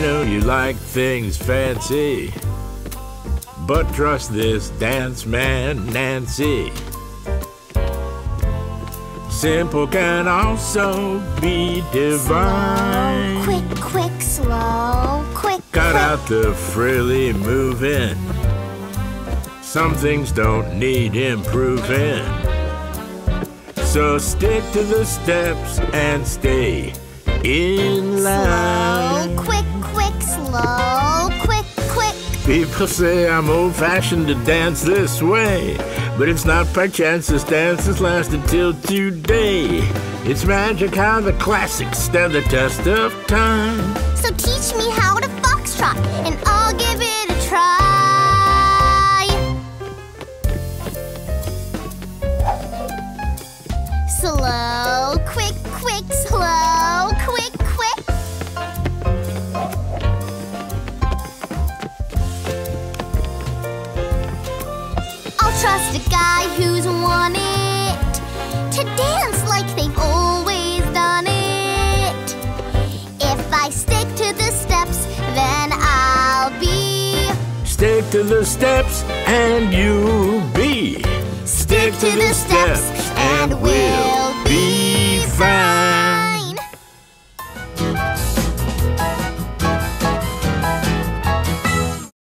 know you like things fancy, but trust this dance man, Nancy. Simple can also be divine. Quick, quick, slow, quick, Cut quick. out the frilly moving. Some things don't need improving. So stick to the steps and stay in Slow, line. People say I'm old fashioned to dance this way, but it's not by chance this dance has lasted till today. It's magic how the classics stand the test of time. So teach me how to foxtrot, and I'll give it a try. Slow, quick, quick, trust a guy who's won it to dance like they've always done it. If I stick to the steps, then I'll be. Stick to the steps and you'll be. Stick to the steps and we'll